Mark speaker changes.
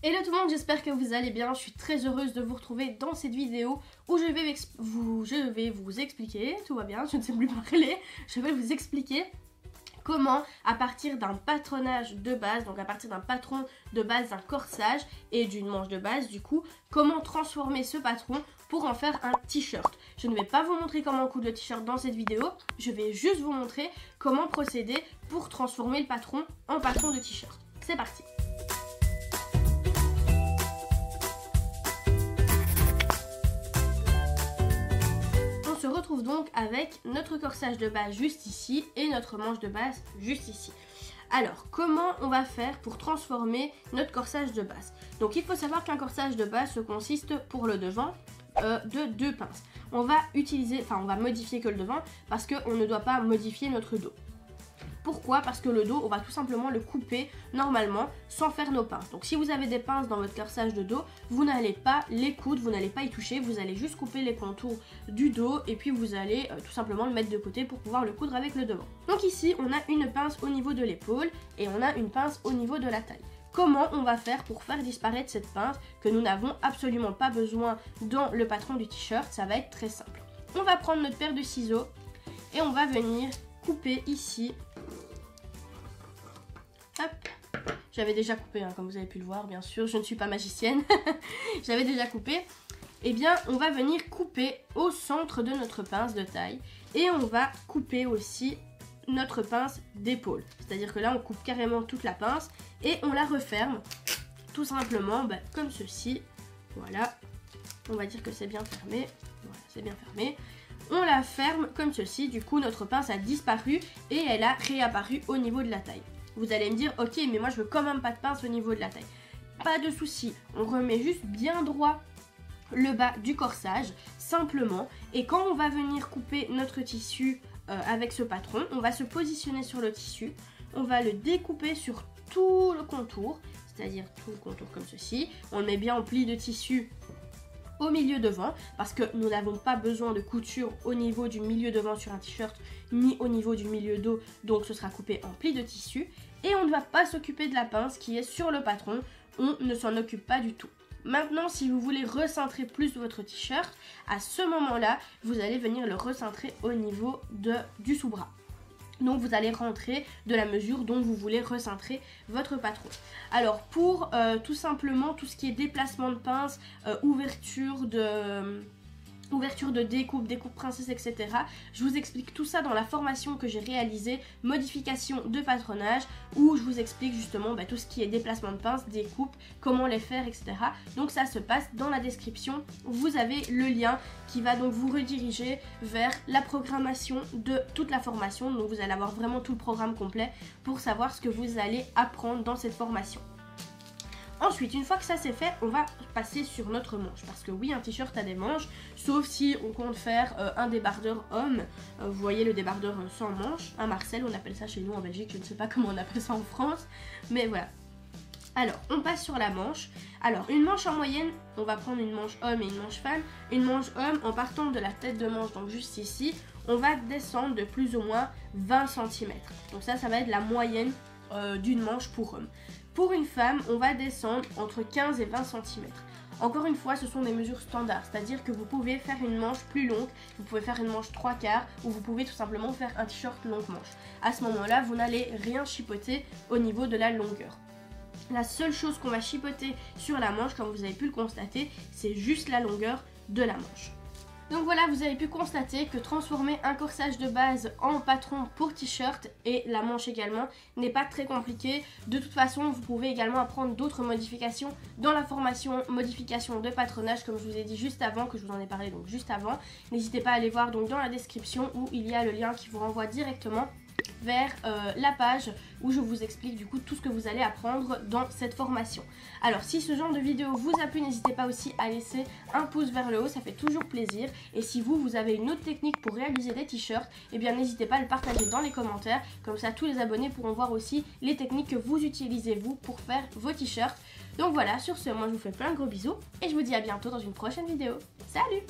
Speaker 1: Hello tout le monde, j'espère que vous allez bien. Je suis très heureuse de vous retrouver dans cette vidéo où je vais vous, expliquer, tout va bien, je ne sais plus parler, je vais vous expliquer comment, à partir d'un patronage de base, donc à partir d'un patron de base, d'un corsage et d'une manche de base, du coup, comment transformer ce patron pour en faire un t-shirt. Je ne vais pas vous montrer comment coudre le t-shirt dans cette vidéo, je vais juste vous montrer comment procéder pour transformer le patron en patron de t-shirt. C'est parti donc avec notre corsage de base juste ici et notre manche de base juste ici. Alors, comment on va faire pour transformer notre corsage de base? Donc, il faut savoir qu'un corsage de base se consiste pour le devant euh, de deux pinces. On va utiliser, enfin, on va modifier que le devant parce qu'on ne doit pas modifier notre dos. Pourquoi? Parce que le dos, on va tout simplement le couper normalement sans faire nos pinces. Donc si vous avez des pinces dans votre corsage de dos, vous n'allez pas les coudre, vous n'allez pas y toucher, vous allez juste couper les contours du dos et puis vous allez euh, tout simplement le mettre de côté pour pouvoir le coudre avec le devant. Donc ici, on a une pince au niveau de l'épaule et on a une pince au niveau de la taille. Comment on va faire pour faire disparaître cette pince que nous n'avons absolument pas besoin dans le patron du t-shirt? Ça va être très simple. On va prendre notre paire de ciseaux et on va venir couper ici j'avais déjà coupé, hein, comme vous avez pu le voir, bien sûr. Je ne suis pas magicienne. J'avais déjà coupé. Eh bien, on va venir couper au centre de notre pince de taille. Et on va couper aussi notre pince d'épaule. C'est-à-dire que là, on coupe carrément toute la pince et on la referme tout simplement bah, comme ceci. Voilà. On va dire que c'est bien fermé. Voilà, c'est bien fermé. On la ferme comme ceci. Du coup, notre pince a disparu et elle a réapparu au niveau de la taille. Vous allez me dire, ok, mais moi je veux quand même pas de pince au niveau de la taille. Pas de souci, on remet juste bien droit le bas du corsage, simplement. Et quand on va venir couper notre tissu euh, avec ce patron, on va se positionner sur le tissu, on va le découper sur tout le contour, c'est-à-dire tout le contour comme ceci. On le met bien en pli de tissu au milieu devant parce que nous n'avons pas besoin de couture au niveau du milieu devant sur un t-shirt ni au niveau du milieu dos donc ce sera coupé en pli de tissu et on ne va pas s'occuper de la pince qui est sur le patron, on ne s'en occupe pas du tout. Maintenant, si vous voulez recentrer plus votre t-shirt, à ce moment-là, vous allez venir le recentrer au niveau de, du sous-bras. Donc vous allez rentrer de la mesure dont vous voulez recentrer votre patron. Alors pour euh, tout simplement tout ce qui est déplacement de pince, euh, ouverture de ouverture de découpe, découpe princesse, etc. Je vous explique tout ça dans la formation que j'ai réalisée, modification de patronage, où je vous explique justement bah, tout ce qui est déplacement de pince, découpe, comment les faire, etc. Donc ça se passe dans la description. Vous avez le lien qui va donc vous rediriger vers la programmation de toute la formation. Donc vous allez avoir vraiment tout le programme complet pour savoir ce que vous allez apprendre dans cette formation. Ensuite, une fois que ça c'est fait, on va passer sur notre manche. Parce que oui, un t-shirt a des manches, sauf si on compte faire euh, un débardeur homme. Euh, vous voyez le débardeur euh, sans manche, un Marcel, on appelle ça chez nous en Belgique, je ne sais pas comment on appelle ça en France. Mais voilà. Alors, on passe sur la manche. Alors, une manche en moyenne, on va prendre une manche homme et une manche femme. Une manche homme, en partant de la tête de manche, donc juste ici, on va descendre de plus ou moins 20 cm. Donc ça, ça va être la moyenne d'une manche pour homme. Pour une femme, on va descendre entre 15 et 20 cm. Encore une fois, ce sont des mesures standards, c'est-à-dire que vous pouvez faire une manche plus longue, vous pouvez faire une manche 3 quarts, ou vous pouvez tout simplement faire un t-shirt longue manche. À ce moment-là, vous n'allez rien chipoter au niveau de la longueur. La seule chose qu'on va chipoter sur la manche, comme vous avez pu le constater, c'est juste la longueur de la manche. Donc voilà, vous avez pu constater que transformer un corsage de base en patron pour t-shirt et la manche également n'est pas très compliqué. De toute façon, vous pouvez également apprendre d'autres modifications dans la formation modification de patronage comme je vous ai dit juste avant, que je vous en ai parlé donc juste avant. N'hésitez pas à aller voir donc dans la description où il y a le lien qui vous renvoie directement vers euh, la page où je vous explique du coup tout ce que vous allez apprendre dans cette formation. Alors si ce genre de vidéo vous a plu, n'hésitez pas aussi à laisser un pouce vers le haut, ça fait toujours plaisir. Et si vous, vous avez une autre technique pour réaliser des t-shirts, eh bien n'hésitez pas à le partager dans les commentaires. Comme ça tous les abonnés pourront voir aussi les techniques que vous utilisez vous pour faire vos t-shirts. Donc voilà, sur ce, moi je vous fais plein de gros bisous et je vous dis à bientôt dans une prochaine vidéo. Salut